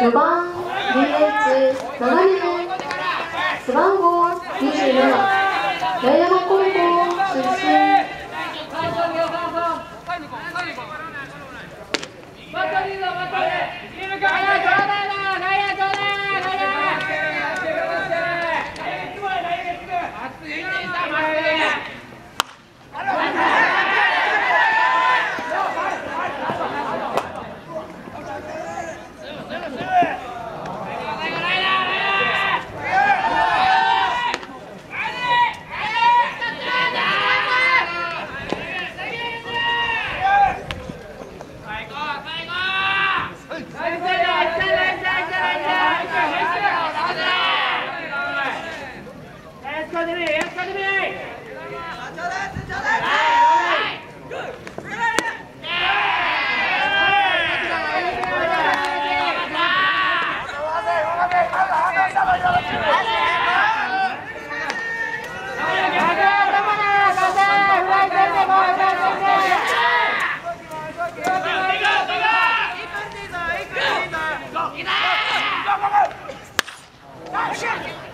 4番 DH7 人 Go, go, go!